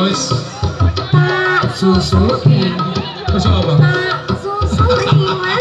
guys? Pak Susuki. Masya apa? Pak Susuki mas.